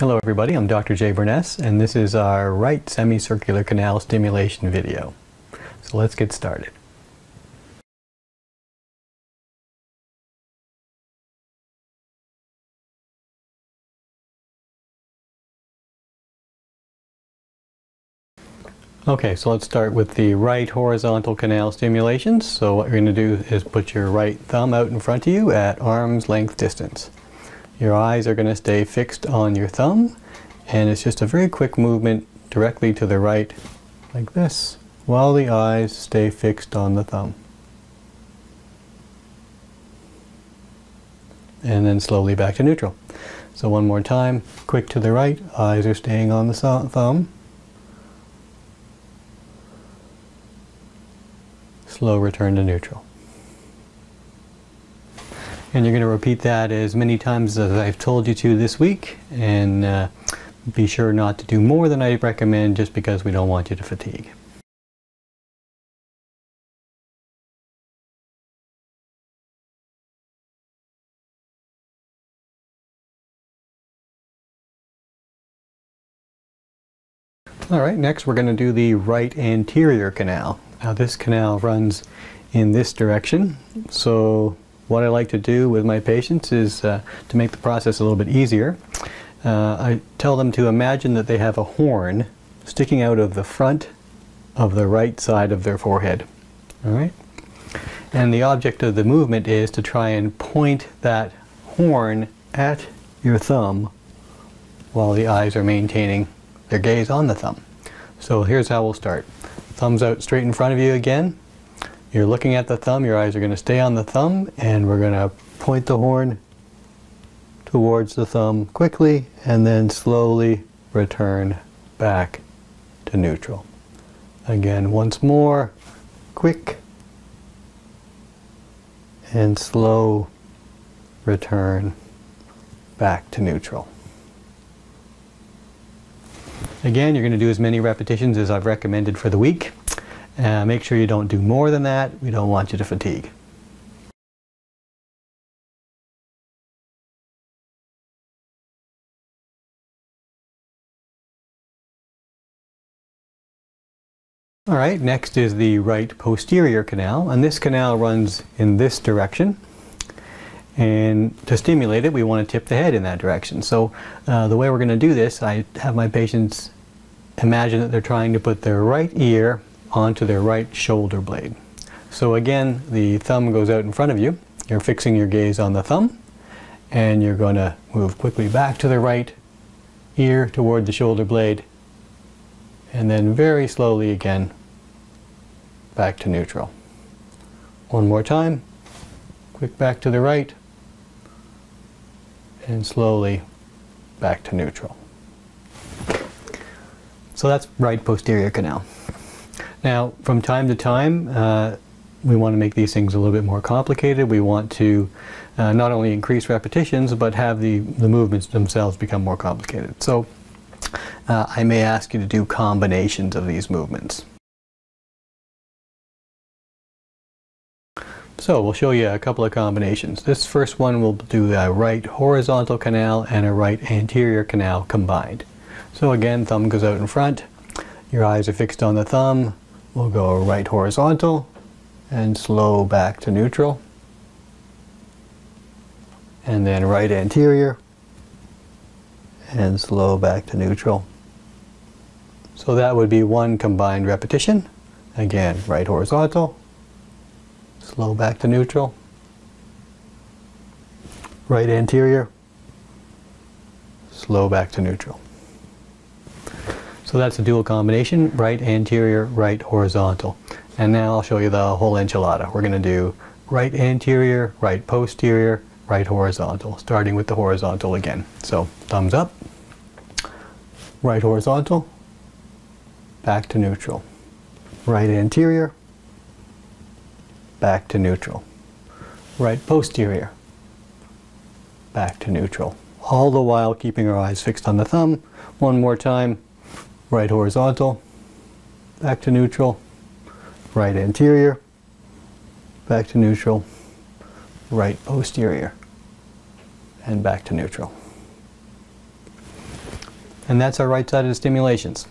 Hello everybody, I'm Dr. Jay Burness and this is our right semicircular canal stimulation video. So let's get started. Okay, so let's start with the right horizontal canal stimulations. So what you're going to do is put your right thumb out in front of you at arm's length distance. Your eyes are going to stay fixed on your thumb and it's just a very quick movement directly to the right like this while the eyes stay fixed on the thumb. And then slowly back to neutral. So one more time, quick to the right, eyes are staying on the thumb. Slow return to neutral. And you're going to repeat that as many times as I've told you to this week. And uh, be sure not to do more than I recommend just because we don't want you to fatigue. All right, next we're going to do the right anterior canal. Now this canal runs in this direction, so what I like to do with my patients is uh, to make the process a little bit easier. Uh, I tell them to imagine that they have a horn sticking out of the front of the right side of their forehead. All right? And the object of the movement is to try and point that horn at your thumb while the eyes are maintaining their gaze on the thumb. So here's how we'll start. Thumbs out straight in front of you again. You're looking at the thumb, your eyes are going to stay on the thumb, and we're going to point the horn towards the thumb quickly and then slowly return back to neutral. Again, once more, quick and slow return back to neutral. Again, you're going to do as many repetitions as I've recommended for the week. Uh, make sure you don't do more than that. We don't want you to fatigue. All right, next is the right posterior canal, and this canal runs in this direction. And to stimulate it, we want to tip the head in that direction. So uh, the way we're going to do this, I have my patients imagine that they're trying to put their right ear onto their right shoulder blade. So again, the thumb goes out in front of you. You're fixing your gaze on the thumb, and you're going to move quickly back to the right ear toward the shoulder blade, and then very slowly again back to neutral. One more time, quick back to the right, and slowly back to neutral. So that's right posterior canal. Now, from time to time, uh, we want to make these things a little bit more complicated. We want to uh, not only increase repetitions, but have the, the movements themselves become more complicated. So uh, I may ask you to do combinations of these movements. So we'll show you a couple of combinations. This first one will do a right horizontal canal and a right anterior canal combined. So again, thumb goes out in front. Your eyes are fixed on the thumb. We'll go right horizontal and slow back to neutral. And then right anterior and slow back to neutral. So that would be one combined repetition. Again, right horizontal Slow back to neutral. Right anterior. Slow back to neutral. So that's a dual combination, right anterior, right horizontal. And now I'll show you the whole enchilada. We're going to do right anterior, right posterior, right horizontal, starting with the horizontal again. So thumbs up, right horizontal, back to neutral. Right anterior, back to neutral. Right posterior, back to neutral. All the while keeping our eyes fixed on the thumb. One more time, right horizontal, back to neutral. Right anterior, back to neutral. Right posterior, and back to neutral. And that's our right-sided stimulations.